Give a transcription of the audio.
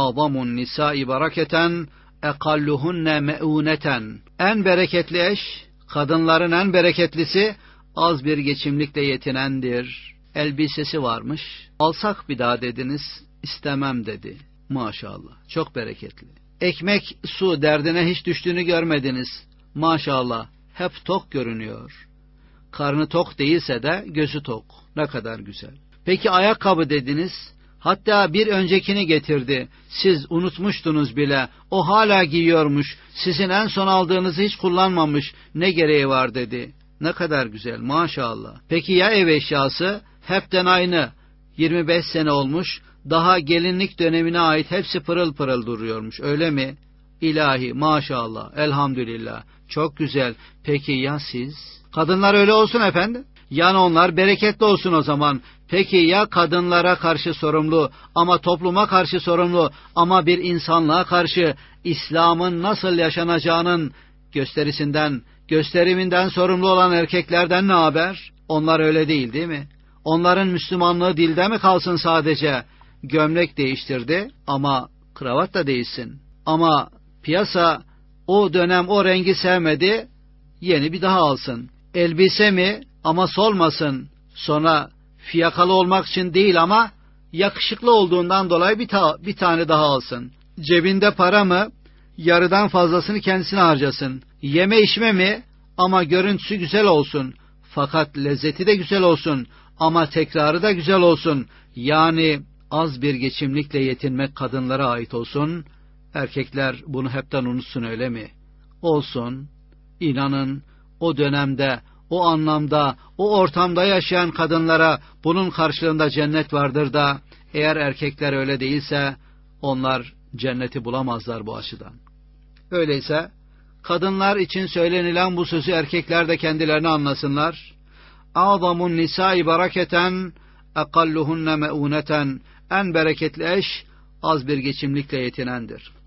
A'zamun nisai bereketen ekalluhunne me'uneten. En bereketli eş, kadınların en bereketlisi az bir geçimlikle yetinendir. Elbisesi varmış. Alsak bir daha dediniz, istemem dedi. Maşallah, çok bereketli. Ekmek, su derdine hiç düştüğünü görmediniz. Maşallah, hep tok görünüyor. Karnı tok değilse de gözü tok. Ne kadar güzel. Peki ayakkabı dediniz, Hatta bir öncekini getirdi. Siz unutmuştunuz bile. O hala giyiyormuş. Sizin en son aldığınızı hiç kullanmamış. Ne gereği var dedi. Ne kadar güzel maşallah. Peki ya ev eşyası? Hepten aynı. 25 sene olmuş. Daha gelinlik dönemine ait hepsi pırıl pırıl duruyormuş. Öyle mi? İlahi maşallah elhamdülillah. Çok güzel. Peki ya siz? Kadınlar öyle olsun efendim. Yani onlar bereketli olsun o zaman. Peki ya kadınlara karşı sorumlu ama topluma karşı sorumlu ama bir insanlığa karşı İslam'ın nasıl yaşanacağının gösterisinden, gösteriminden sorumlu olan erkeklerden ne haber? Onlar öyle değil değil mi? Onların Müslümanlığı dilde mi kalsın sadece? Gömlek değiştirdi ama kravat da değilsin. Ama piyasa o dönem o rengi sevmedi, yeni bir daha alsın. Elbise mi ama solmasın. Sonra fiyakalı olmak için değil ama yakışıklı olduğundan dolayı bir, ta bir tane daha alsın. Cebinde para mı? Yarıdan fazlasını kendisine harcasın. Yeme içme mi? Ama görüntüsü güzel olsun. Fakat lezzeti de güzel olsun. Ama tekrarı da güzel olsun. Yani az bir geçimlikle yetinmek kadınlara ait olsun. Erkekler bunu hepten unutsun öyle mi? Olsun. İnanın o dönemde o anlamda, o ortamda yaşayan kadınlara bunun karşılığında cennet vardır da, eğer erkekler öyle değilse, onlar cenneti bulamazlar bu açıdan. Öyleyse, kadınlar için söylenilen bu sözü erkekler de kendilerine anlasınlar. A'zamun nisai bereketen, ekalluhunne me'uneten, en bereketli eş, az bir geçimlikle yetinendir.''